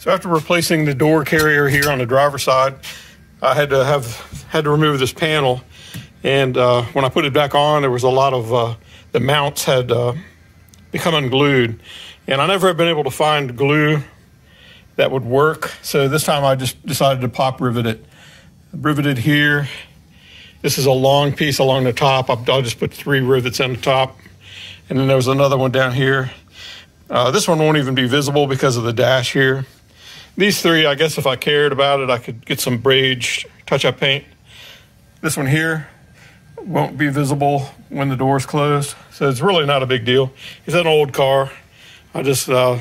So after replacing the door carrier here on the driver's side, I had to have had to remove this panel, and uh, when I put it back on, there was a lot of uh, the mounts had uh, become unglued, and I never have been able to find glue that would work. So this time I just decided to pop rivet it. Riveted here. This is a long piece along the top. I'll just put three rivets on the top, and then there was another one down here. Uh, this one won't even be visible because of the dash here. These three, I guess if I cared about it, I could get some Brage touch-up paint. This one here won't be visible when the door's closed, so it's really not a big deal. It's an old car. I'm just uh,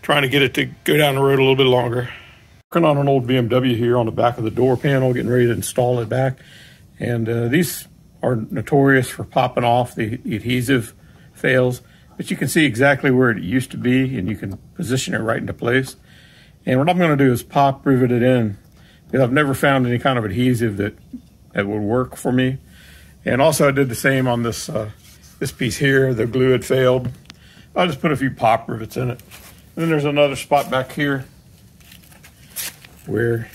trying to get it to go down the road a little bit longer. Working on an old BMW here on the back of the door panel, getting ready to install it back. And uh, these are notorious for popping off. The adhesive fails, but you can see exactly where it used to be and you can position it right into place. And what I'm going to do is pop rivet it in because I've never found any kind of adhesive that, that would work for me. And also I did the same on this, uh, this piece here. The glue had failed. I'll just put a few pop rivets in it. And then there's another spot back here where,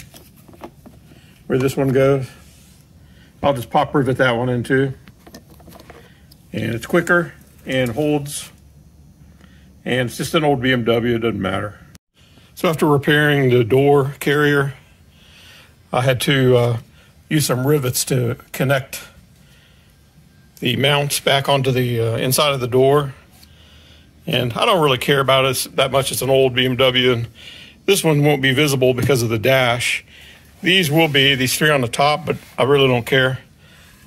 where this one goes. I'll just pop rivet that one in too. And it's quicker and holds. And it's just an old BMW, it doesn't matter. So after repairing the door carrier, I had to uh, use some rivets to connect the mounts back onto the uh, inside of the door. And I don't really care about it that much. It's an old BMW, and this one won't be visible because of the dash. These will be, these three on the top, but I really don't care.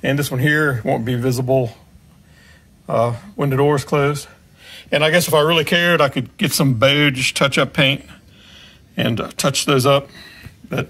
And this one here won't be visible uh, when the door is closed. And I guess if I really cared, I could get some beige touch-up paint and touch those up. But